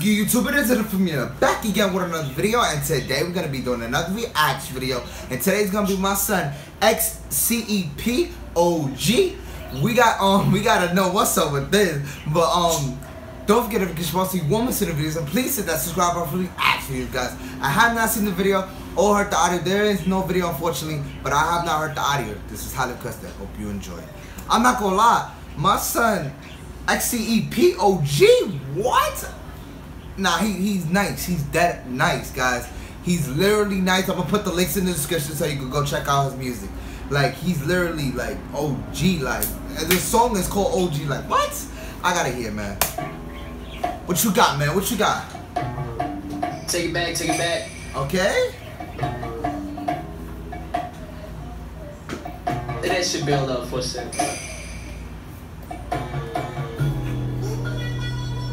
YouTube? It is it from you back again with another video and today we're gonna be doing another reaction video and today's gonna be my son XCEPOG. We got um we gotta know what's up with this. But um don't forget if you want to see one more of videos and please hit that subscribe button for reaction videos guys. I have not seen the video or heard the audio. There is no video unfortunately, but I have not heard the audio. This is highly requested. Hope you enjoy. I'm not gonna lie, my son XCEPOG, what? Nah, he, he's nice. He's that nice, guys. He's literally nice. I'm gonna put the links in the description so you can go check out his music. Like he's literally like OG. Like this song is called OG. Like what? I gotta hear, man. What you got, man? What you got? Take it back. Take it back. Okay. That shit build up for a second.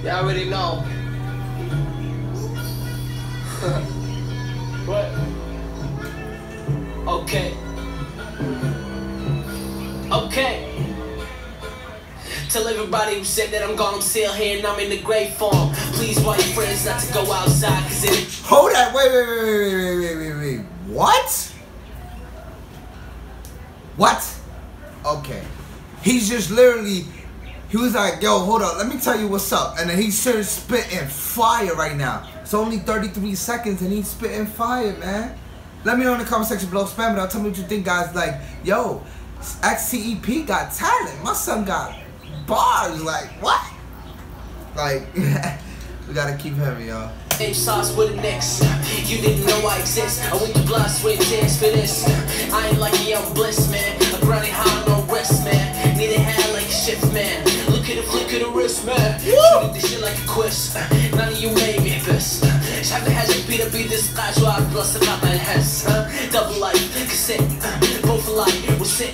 Y'all already know. What? Okay. Okay. Tell everybody who said that I'm gone, I'm still here and I'm in the great form. Please warn your friends not to go outside, cause it. Hold. Wait, wait, wait, wait, wait, wait, wait, wait, wait. What? What? Okay. He's just literally he was like, yo, hold up, let me tell you what's up. And then he started spitting fire right now. It's only 33 seconds and he's spitting fire, man. Let me know in the comment section below, spam it out. Tell me what you think, guys. Like, yo, XCEP got talent. My son got bars. Like, what? Like, we gotta keep heavy, y'all. Same sauce with the next. You didn't know I exist. I went to blood, sweat, tears for this. I ain't lucky, I'm bliss, man. I'm grinding hard, no rest, man. Need a hand like a shift, man. Look at the flick of the wrist, man. Treated this shit like a quiz. None of you made one has uh, double life, cassette, uh, both alike, was set.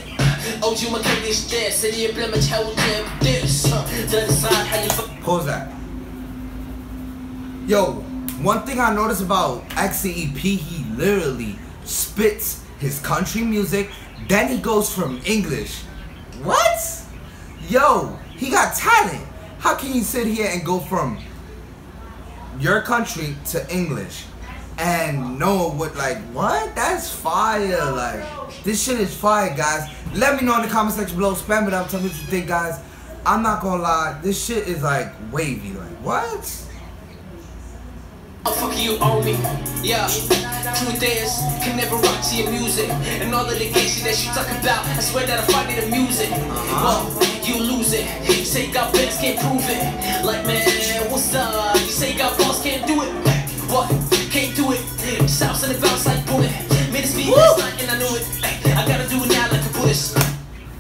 Oh, you my this this, and you blame how we live this. Then decide how you Pause that. Yo, one thing I noticed about XCEP, he literally spits his country music, then he goes from English. What? Yo, he got talent. How can you sit here and go from your country to English? And know what like what? That's fire. Like this shit is fire, guys. Let me know in the comment section below. Spam it up. Tell me what you think, guys. I'm not gonna lie. This shit is like wavy. Like what? Fuck you owe me, yeah. Truth is, can never rock to your music. And all of the gay shit that you talk about, I swear that I find it amusing. Uh-huh. Well, you lose it. Say got bets, can't prove it. Like, man, what's up? It. Shouts and like bullet. Made this beat last night and I knew it. I gotta do it now like a Buddhist.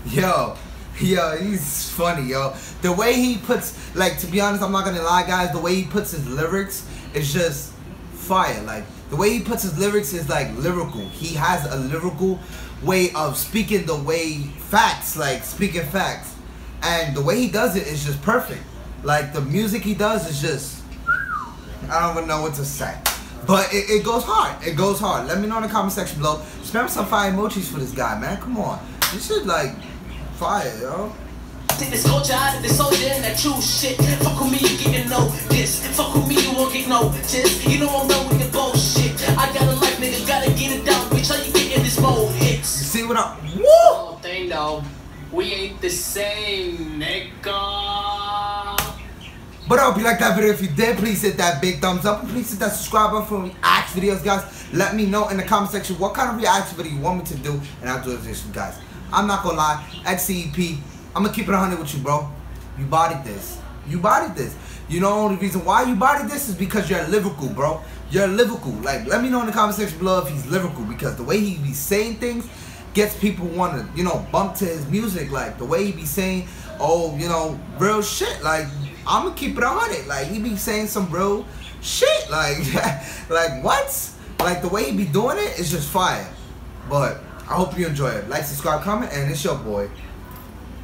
Yo, yo, he's funny, yo. The way he puts, like, to be honest, I'm not gonna lie, guys. The way he puts his lyrics is just fire. Like, the way he puts his lyrics is like lyrical. He has a lyrical way of speaking the way facts, like speaking facts, and the way he does it is just perfect. Like the music he does is just, I don't even know what to say. But it, it goes hard. It goes hard. Let me know in the comment section below. Spam some fire emojis for this guy, man. Come on. This shit like fire, yo. Take this culture out of this soldier and that true shit. Fuck with me, you get to know this. Fuck with me, you won't get noticed. You know I'm done with the bullshit. I got a life, nigga, gotta get it down, bitch. How you getting this more hits? You see what I'm, woo! Whole thing though, we ain't the same, nigga. But I hope you liked that video. If you did, please hit that big thumbs up. And please hit that subscribe button for react videos, guys. Let me know in the comment section what kind of reaction video you want me to do, and I'll do it for you guys. I'm not gonna lie, XCEP, I'm gonna keep it 100 with you, bro. You bodied this. You bodied this. You know, the only reason why you bodied this is because you're lyrical, bro. You're lyrical. Like, let me know in the comment section below if he's lyrical, because the way he be saying things gets people want to, you know, bump to his music. Like, the way he be saying, oh, you know, real shit. Like, I'm gonna keep it on it. Like, he be saying some real shit. Like, like what? Like, the way he be doing it is just fire. But I hope you enjoy it. Like, subscribe, comment, and it's your boy.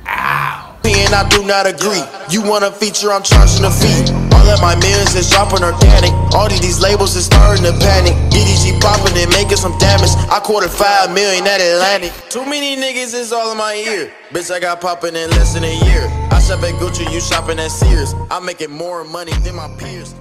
Ow. And I do not agree. You want a feature, I'm charging a fee. All of my millions is dropping organic. All of these labels is starting to panic. DDG popping and making some damage. I quartered five million at Atlantic. Too many niggas is all in my ear. Bitch, I got popping in less than a year. I shop at Gucci, you shopping at Sears. I'm making more money than my peers.